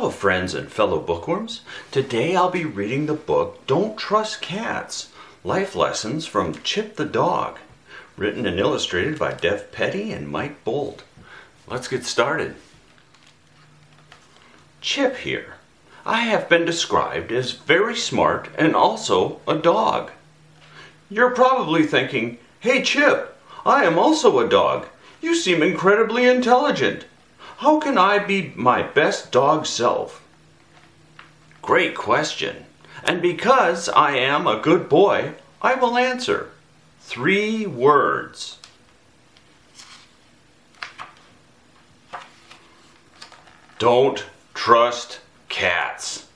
Hello, friends and fellow bookworms. Today I'll be reading the book Don't Trust Cats Life Lessons from Chip the Dog, written and illustrated by Dev Petty and Mike Boldt. Let's get started. Chip here. I have been described as very smart and also a dog. You're probably thinking, hey Chip, I am also a dog. You seem incredibly intelligent. How can I be my best dog self? Great question. And because I am a good boy, I will answer. Three words. Don't trust cats.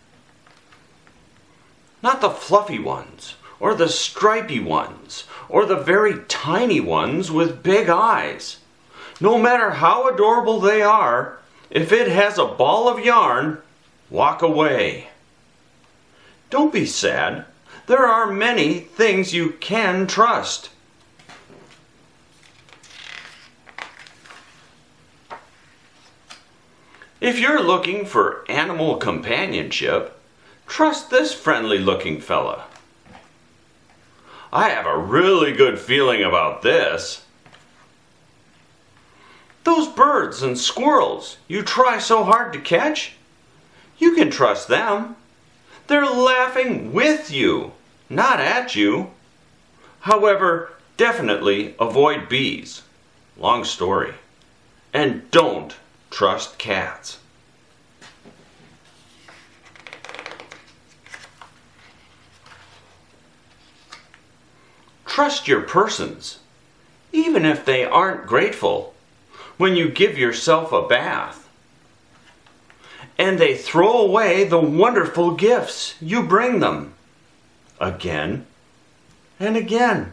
Not the fluffy ones, or the stripy ones, or the very tiny ones with big eyes. No matter how adorable they are, if it has a ball of yarn, walk away. Don't be sad. There are many things you can trust. If you're looking for animal companionship, trust this friendly looking fella. I have a really good feeling about this. Those birds and squirrels you try so hard to catch, you can trust them. They're laughing with you, not at you. However, definitely avoid bees. Long story. And don't trust cats. Trust your persons, even if they aren't grateful when you give yourself a bath. And they throw away the wonderful gifts you bring them again and again.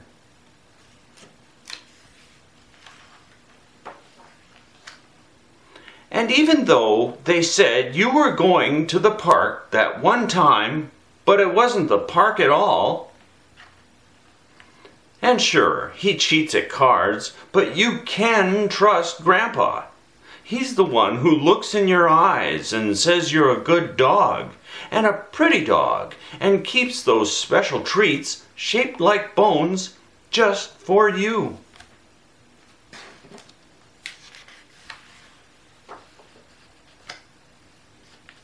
And even though they said you were going to the park that one time, but it wasn't the park at all, and sure, he cheats at cards, but you can trust Grandpa. He's the one who looks in your eyes and says you're a good dog, and a pretty dog, and keeps those special treats, shaped like bones, just for you.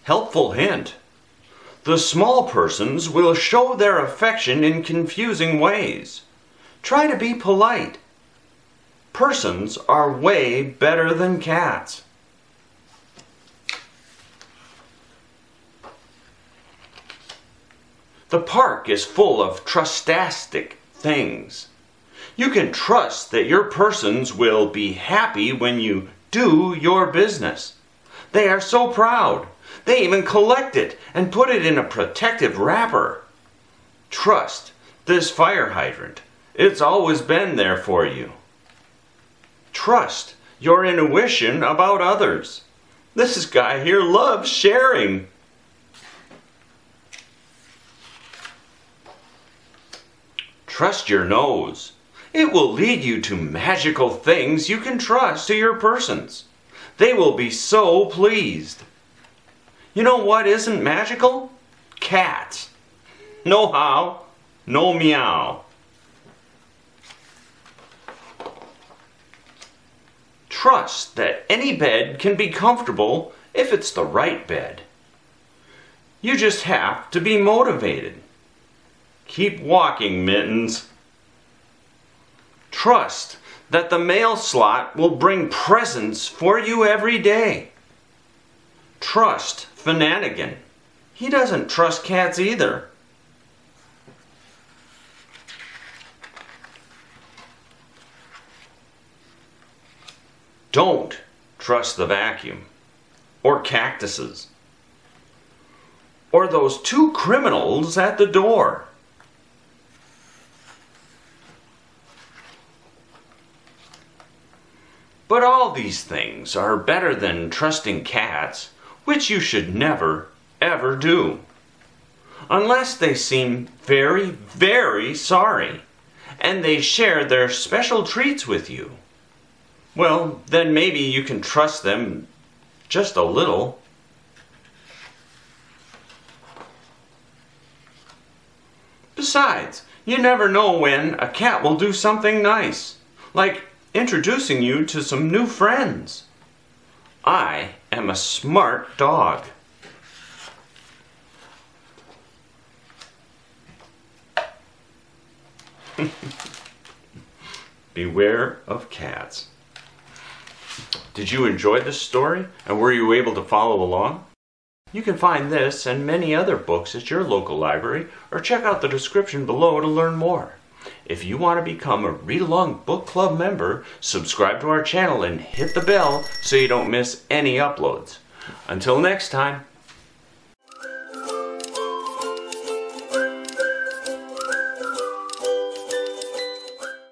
Helpful hint. The small persons will show their affection in confusing ways. Try to be polite. Persons are way better than cats. The park is full of trustastic things. You can trust that your persons will be happy when you do your business. They are so proud. They even collect it and put it in a protective wrapper. Trust this fire hydrant. It's always been there for you. Trust your intuition about others. This guy here loves sharing. Trust your nose. It will lead you to magical things you can trust to your persons. They will be so pleased. You know what isn't magical? Cats. No how, no meow. Trust that any bed can be comfortable if it's the right bed. You just have to be motivated. Keep walking, Mittens. Trust that the mail slot will bring presents for you every day. Trust Finnegan. He doesn't trust cats either. Don't trust the vacuum or cactuses or those two criminals at the door. But all these things are better than trusting cats, which you should never, ever do. Unless they seem very, very sorry and they share their special treats with you. Well, then maybe you can trust them just a little. Besides, you never know when a cat will do something nice, like introducing you to some new friends. I am a smart dog. Beware of cats. Did you enjoy this story and were you able to follow along? You can find this and many other books at your local library or check out the description below to learn more. If you want to become a Read Along Book Club member, subscribe to our channel and hit the bell so you don't miss any uploads. Until next time,